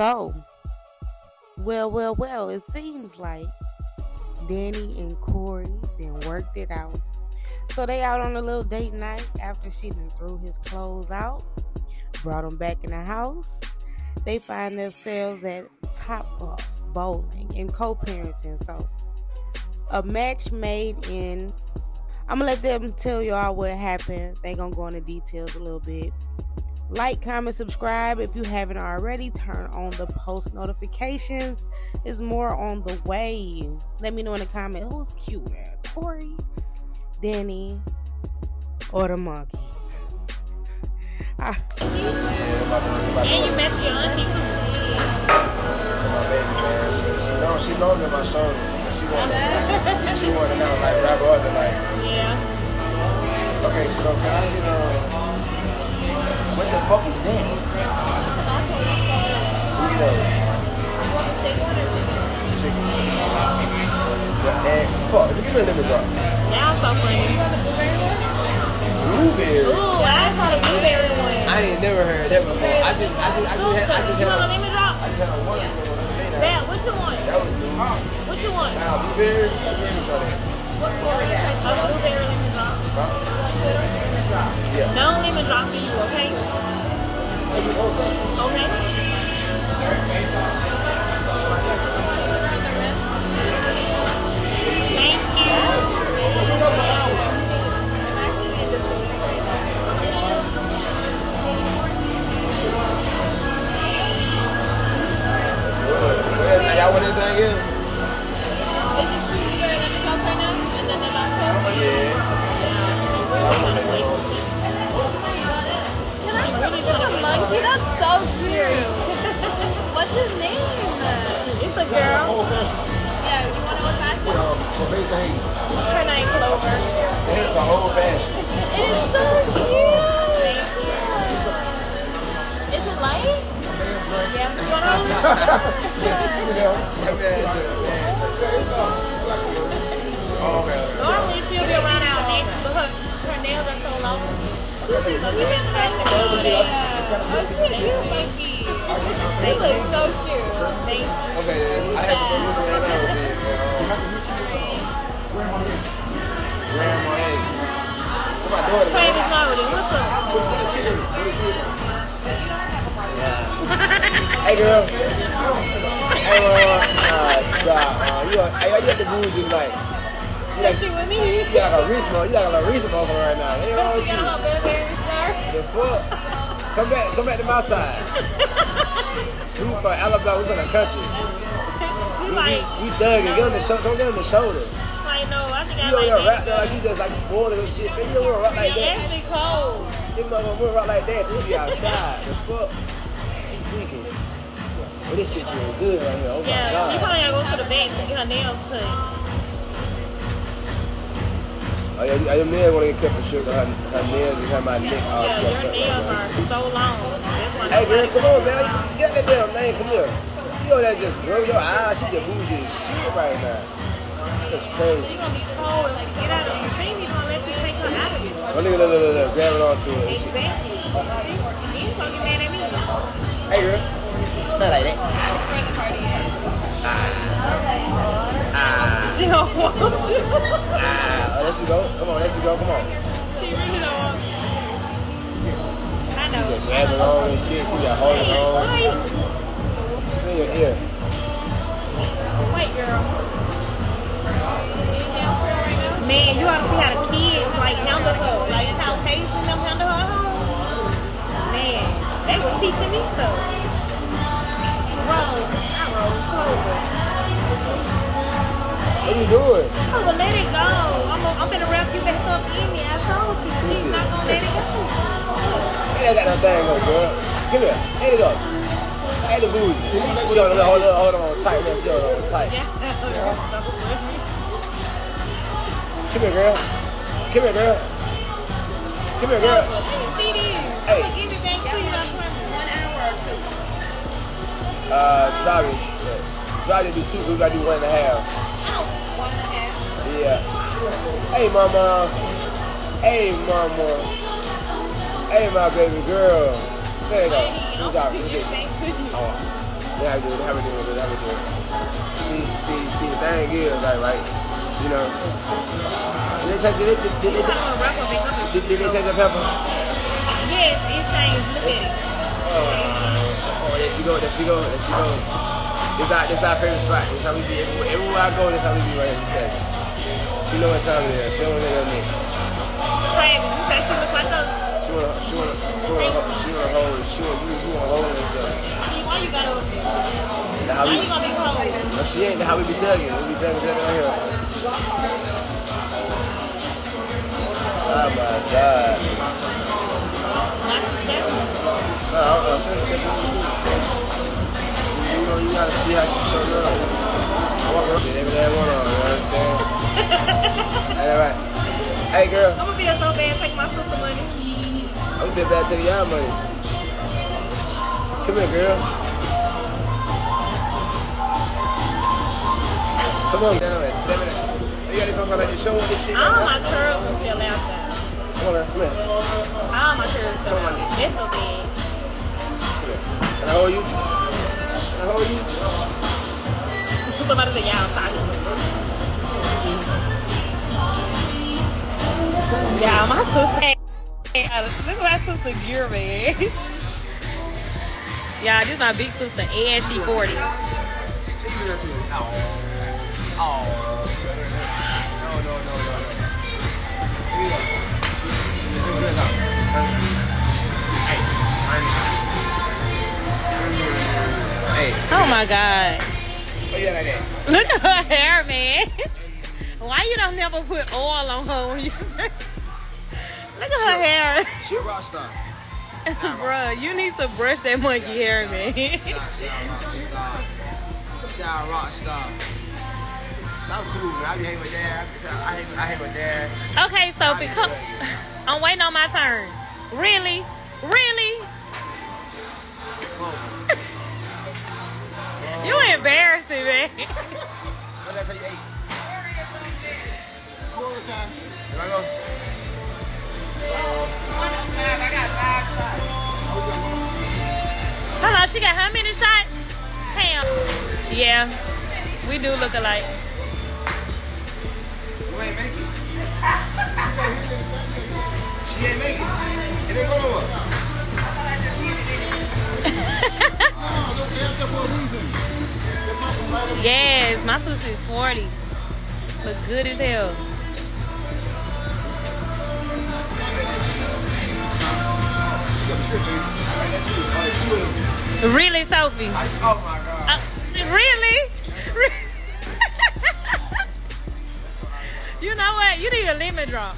So, well, well, well, it seems like Danni and Corey then worked it out. So they out on a little date night after she then threw his clothes out, brought him back in the house. They find themselves at Top Off Bowling and co-parenting. So a match made in I'm gonna let them tell y'all what happened. They gonna go into details a little bit. Like, comment, subscribe if you haven't already. Turn on the post notifications. It's more on the way. Let me know in the comment who's cute, man. Corey, Danni, or the monkey. Ah. And you met your auntie She knows, she knows me my shoulder. She wanted, she wanted to know, like, rap other, like. Yeah. Okay, so can I get a... What the fuck is that? Chicken. And fuck, give me a lemon drop. Y'all so funny. Blueberry. Ooh, I saw the blueberry one. I ain't never heard that before. I just, I just, I just had, I just had. want a lemon? I just had one. Yeah, what you want? That was me. What you want? Now, blueberry. I didn't know that. A blueberry Want anything else? Yeah. Her name Clover. It's a whole fashion. It is so cute. Is it light? Yeah, you want to? Normally she'll be around our but her, her nails are so long. So we been fashion all day. Look at you, monkey. They look so cute. Thank you. Okay, I have to go to that my daughter? Travis Loaded, what's up? Hey girl. Hey, uh, uh, uh, you, are, hey, you at the movies tonight? You like, You with me? you like a rich mo, you like a rich mo right now. Hey, you? Y'all blueberry, sir. The fuck? Come back, come back to my side. We from Alabama, we from the country. You We, we, we dug it. Get on the shoulder, don't get on the shoulder. You over there rap like you just like spoiled and shit. Man, you rock like that. actually cold. You motherfucker rock like that. We be outside. The fuck? Well, this shit feels good right here. Oh my Yeah, you probably gotta go to the bank to get her nails cut. Oh yeah, your nails wanna get cut for sure. Her, her nails and her my neck all Yeah, your nails right are so long. Hey girl, come on, man. Get that damn name. Come here. You know that just rub your eyes. She just moving this shit right now. That's She crazy. gonna be cold. Like, get out of here. She ain't even gonna let you take her out of here. Oh, look, look, look, look, look. Grab it onto it. Exactly. You ain't gonna get mad at me. Hey girl. Not like that. Ah. She don't want to. Ah. Oh, let you go. Come on, let you go. Come on. She really don't want to. I She know. just grabbing on and shit. She got holding on. wait. In your ear. Wait, girl. Man, you ought to see how the kids like handle her. Like how Paige and them handle her home. Man, they were teaching me stuff. Roll, I roll sober. What you doing? I'm gonna let it go. I'm gonna, I'm gonna wrap you back up in me. I told you. She's not gonna let it go. Hey, I got that thing up, girl. Come here. Hey, it up. Hey, the booty. Hold on, hold on, hold on tight. Go on tight. Yeah. Come here, girl. Come here, girl. Come here, girl. Hey. I'm gonna give it back to you. I promise. One hour or two. Uh, sorry. Yeah. Try to do two, we gotta do one and a half. Oh, one and a half. Yeah. Hey, mama. Hey, mama. Hey, my baby girl. There you go. Lady, Good I'm job. gonna Good it job. back to. Oh, do. How we doing? How we doing? See, see, see, the thing is, like, right, you know, did they check, did they, did, did, they, talking about Rocco Big Brother? did, did they check the pepper? Yes, it changed. Look at it. Oh, oh, there she go, there she go, there she go. This our, this our favorite spot. This how we be. Everywhere, everywhere I go, this how we be right here. She know what time it is. She don't know me. She ain't. How we be thugging. We be thugging, thugging right here. Oh my God. No, uh-uh. You know, you gotta see how she showed up. I want her to get every damn one on, you know what I'm saying? All right. Hey, girl. I'm gonna be a so bad take my sister money. I'm gonna be bad taking y'all money. Come here, girl. Come on down at seven. You got anything like show what this shit? All my curls are still outside. Come on. Come here. All my curls still outside. That's so bad. Come here. Can I hold you? Can I hold you? Somebody say y'all outside. Yeah, my sister. Look at my sister gear, man. Yeah, this my big sister, and she 40. Oh. No, no, no, no, no. Here you go. Here you go. Hey. Oh my god. What you got like that? Look at her hair, man. Why you don't never put oil on her when you Look at her hair. She a rock star. Bruh, you need to brush that monkey hair, man. She a rock star. I'm cool, man. I be hanging with dad. I hang, I hang with dad. okay, Sophie, come. I'm waiting on my turn. Really? Really? You embarrassing, man. What did I tell you? Eight. One more time. Here I go. Hold she got how many shots? Damn. Yeah, we do look alike. Yes, my sister is 40. Look good as hell. Really, Sophie? Oh my you? You need a lemon drop.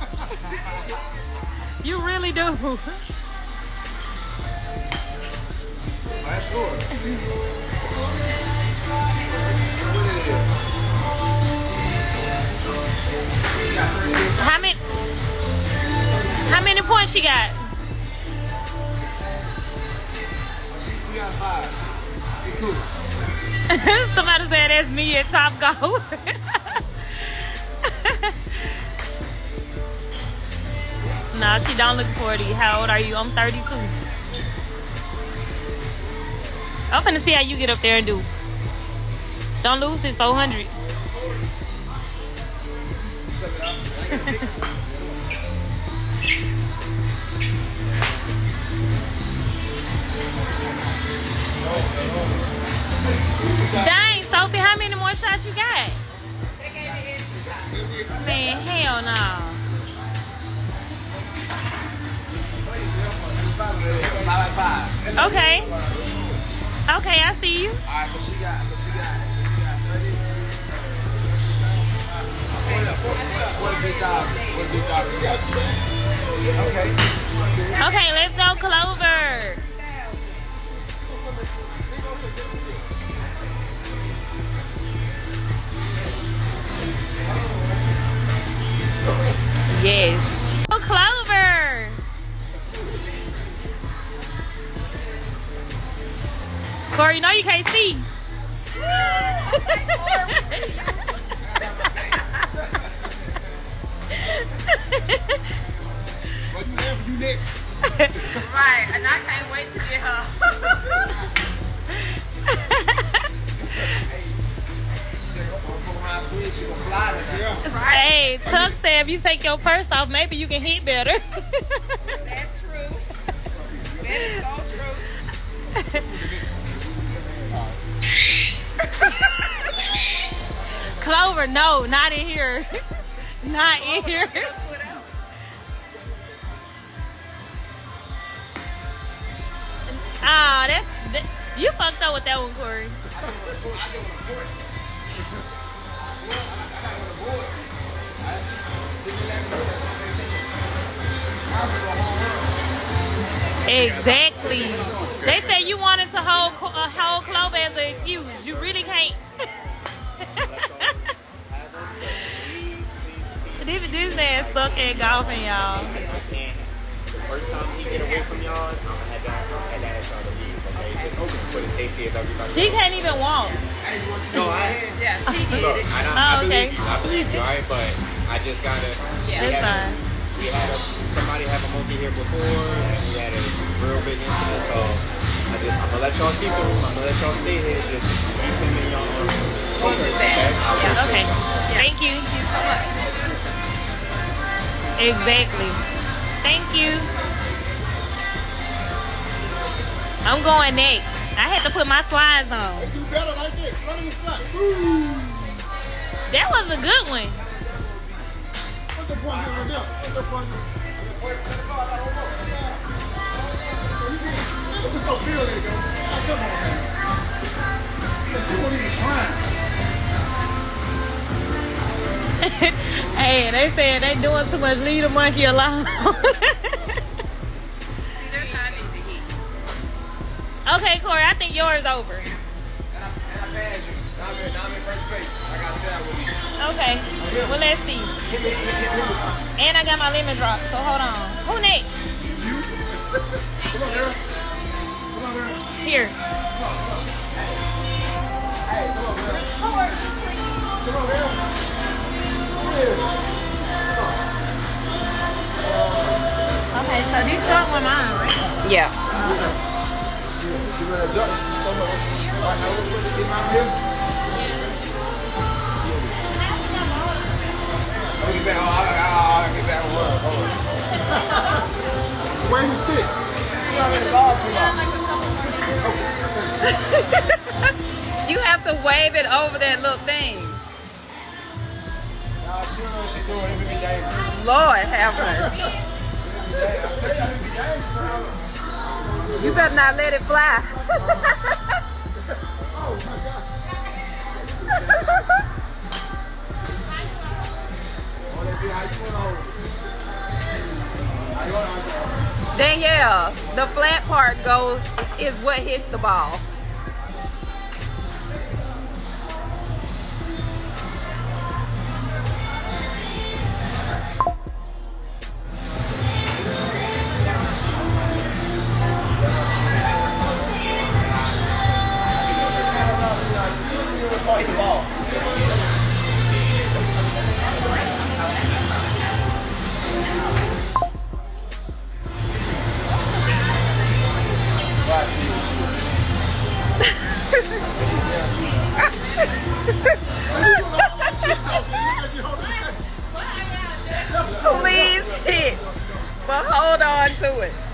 you really do. How many? How many points she got? We got five. Cool. Somebody said that's me at Top Golf. no, she don't look 40. How old are you? I'm 32. I'm finna see how you get up there and do. Don't lose this 400. Dang, Sophie, how many more shots you got? Man, hell no. Okay. Okay, I see you. Alright, so she got, so she got, she got 30. Forty-three thousand. Forty-three thousand. Okay. Let's go, Clover. Yes. Go, Clover. Corey, you know you can't see. You there you next? Right, and I can't wait to get her. hey, Tuck said if you take your purse off, maybe you can hit better. That's true. That is so true. Clover, no, not in here. Not in here. Ah, that's that, you fucked up with that one, Corey. Exactly. They say you wanted to hold Co- uh, hold Clover as an excuse. You really can't. this this man stuck at golfing, y'all. First time he get away from y'all, I'm gonna have to have to ask y'all to leave, okay? Just for the safety of everybody. She can't even walk. No, I Yeah, she did look, it. I, don't, Oh, I believe you. I believe you, alright? But I just gotta. we It's had a- fine. We had a, somebody have a monkey here before, and we had a real big incident. So I just, I'm gonna let y'all see through. I'm gonna let y'all stay here. Just keep him in y'all. We'll do that. I'll Okay. Thank you. Thank you so much. Exactly. Thank you. I'm going next. I had to put my slides on. Like this. Run in the slide. Woo! That was a good one. What's the point here with them? What's the point? Yo. Ah, Come on, man. You weren't even hey, they said they doing too much. Leave the monkey alone. Okay, Corey, I think yours over. Okay. Well, let's see. And I got my lemon drop, so hold on. Who next? Here. Come on, Okay, so this short one mine, right? Yeah. You better duck. Come on. Right you stick? You have to wave it over that little thing. Nah, she don't know what she's doing. It be dangerous. Lord have mercy. You, it be dangerous. You better not let it fly. Oh, they be how you wanna hold it. How you wanna hold it? Danielle, the flat part goes is what hits the ball. But hold on to it.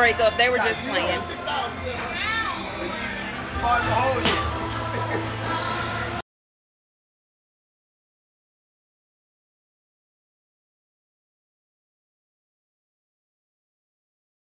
They were just playing.